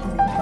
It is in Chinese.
同。